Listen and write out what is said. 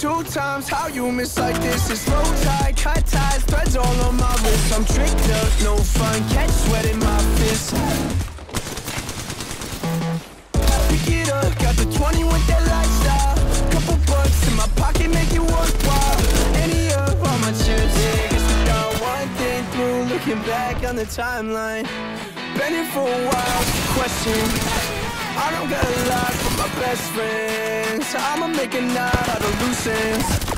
times how you miss like this. It's low tide, cut ties, threads all on my wrist. I'm tricked up, no fun, catch sweat in my fist. Pick it up, got the 20 with that lifestyle. Couple bucks in my pocket, make it worthwhile. Any up on my chips, yeah Guess we got one thing through, looking back on the timeline Been for a while, question I don't got a lot best friends. I'ma make a night out of loose ends